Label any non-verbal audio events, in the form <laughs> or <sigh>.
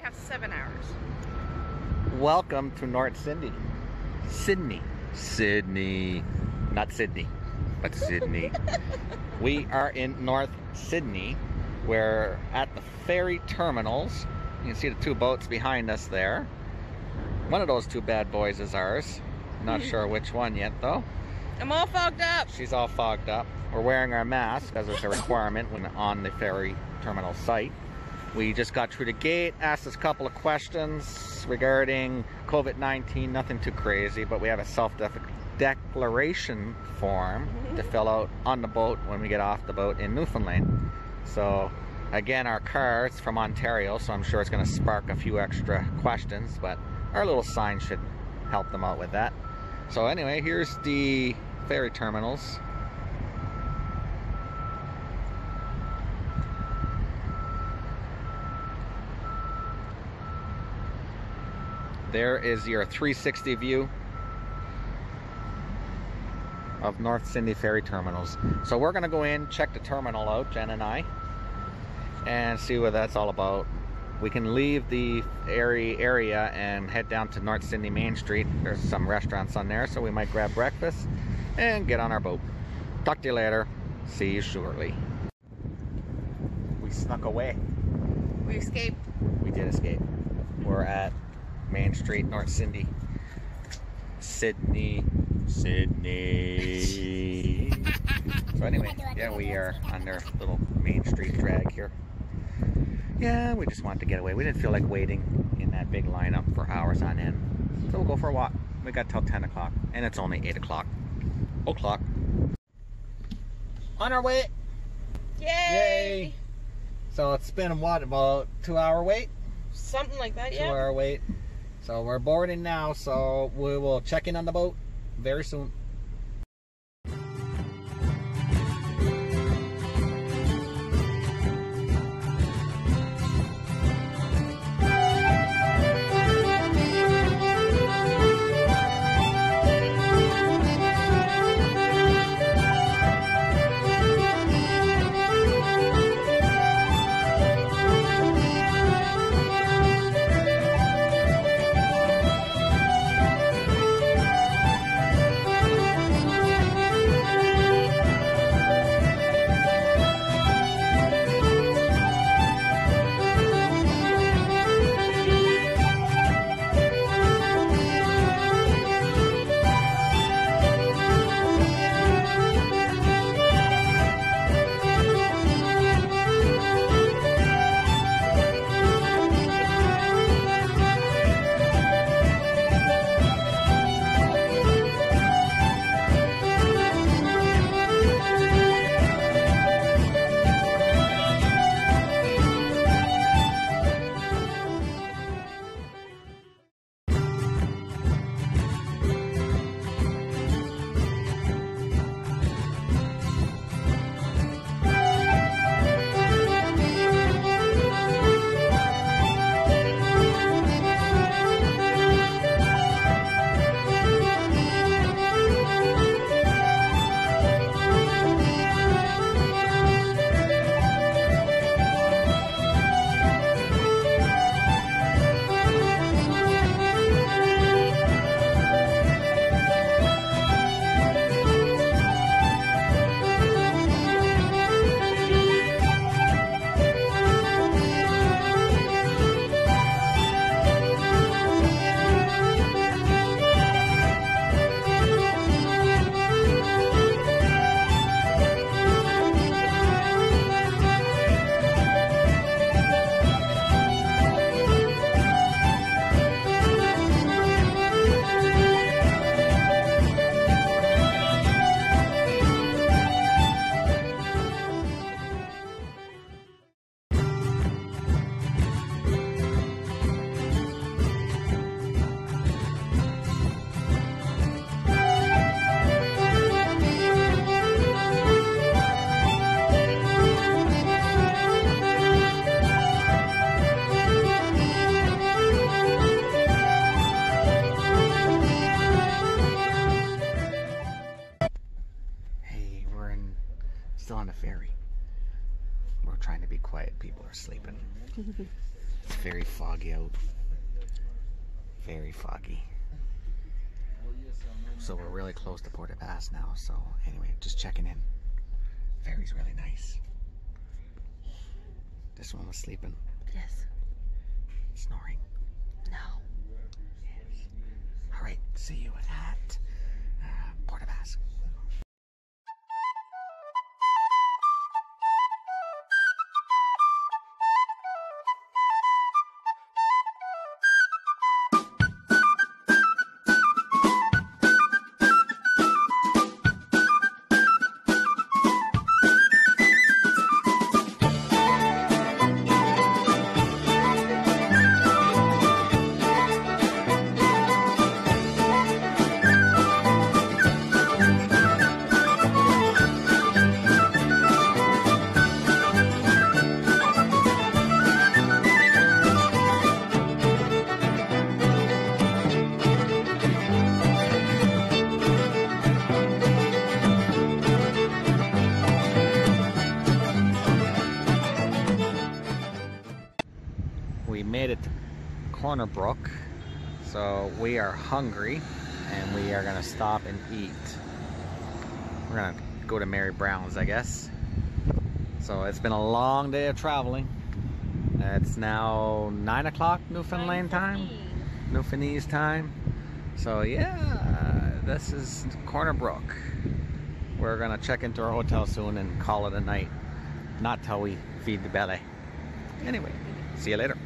We have seven hours. Welcome to North Sydney. Sydney. Sydney. Not Sydney, but Sydney. <laughs> we are in North Sydney. We're at the ferry terminals. You can see the two boats behind us there. One of those two bad boys is ours. Not sure <laughs> which one yet though. I'm all fogged up. She's all fogged up. We're wearing our masks as it's a requirement when on the ferry terminal site. We just got through the gate, asked us a couple of questions regarding COVID-19, nothing too crazy, but we have a self-declaration form mm-hmm. to fill out on the boat when we get off the boat in Newfoundland. So again, our car is from Ontario, so I'm sure it's going to spark a few extra questions, but our little sign should help them out with that. So anyway, here's the ferry terminals. There is your 360 view of North Sydney Ferry Terminals. So we're gonna go in, check the terminal out, Jen and I, and see what that's all about. We can leave the area area and head down to North Sydney Main Street. There's some restaurants on there, so we might grab breakfast and get on our boat. Talk to you later. See you shortly. We snuck away. We escaped. We did escape. We're at Main Street, North Sydney. Sydney. Sydney. <laughs> so anyway, yeah, we are on their little Main Street drag here. Yeah, we just wanted to get away. We didn't feel like waiting in that big lineup for hours on end. So we'll go for a walk. We got till 10 o'clock, and it's only 8 o'clock. O'clock. On our way. Yay! Yay! So it's been what about two hour wait? Something like that, Two yeah. hour wait. So we're boarding now. So we will check in on the boat very soon. Still on the ferry. We're trying to be quiet. People are sleeping. <laughs> It's very foggy out. Very foggy. So we're really close to Port aux Basques now. So anyway, just checking in. Ferry's really nice. This one was sleeping, Yes. snoring. Corner Brook, so we are hungry and we are gonna stop and eat. We're gonna go to Mary Brown's, I guess. So it's been a long day of traveling. It's now nine o'clock Newfoundland time, Newfoundlandese time. So yeah, this is Corner Brook. We're gonna check into our hotel soon and call it a night. Not till we feed the belly. Anyway, see you later.